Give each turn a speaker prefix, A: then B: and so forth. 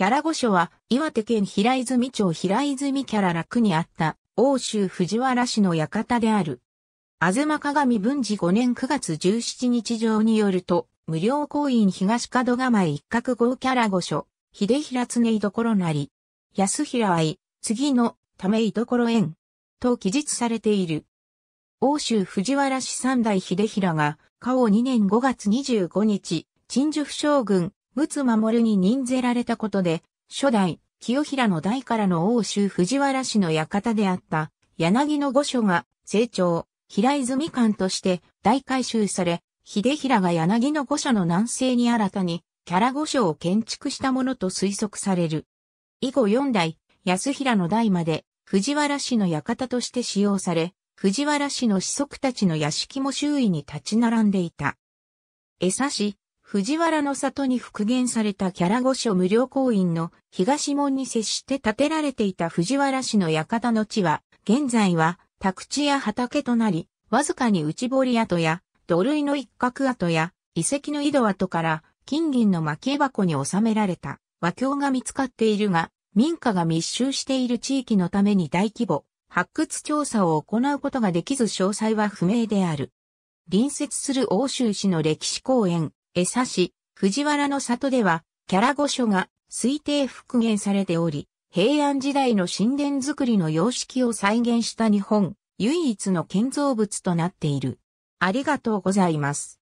A: キャラ御所は岩手県平泉町平泉キャラ楽にあった欧州藤原氏の館である。あずま鏡文治5年9月17日上によると、無料行員東角構一角号キャラ御所、秀平常居所なり、安平愛、次のため居所縁、と記述されている。欧州藤原氏三代秀平が、加王2年5月25日、陳樹府将軍、陸奥守に任ぜられたことで、初代、清平の代からの欧州藤原氏の館であった、柳の御所が、成長、平泉館として大改修され、秀平が柳の御所の南西に新たに、キャラ御所を建築したものと推測される。以後四代、安平の代まで、藤原氏の館として使用され、藤原氏の子息たちの屋敷も周囲に立ち並んでいた。江差し、藤原の里に復元されたキャラ御所無料公院の東門に接して建てられていた藤原氏の館の地は、現在は宅地や畑となり、わずかに内堀跡や土塁の一角跡や遺跡の井戸跡から金銀の蒔絵箱に収められた和境が見つかっているが、民家が密集している地域のために大規模発掘調査を行うことができず詳細は不明である。隣接する欧州市の歴史公園、江差市、藤原の里では、キャラ御所が推定復元されており、平安時代の神殿づくりの様式を再現した日本、唯一の建造物となっている。ありがとうございます。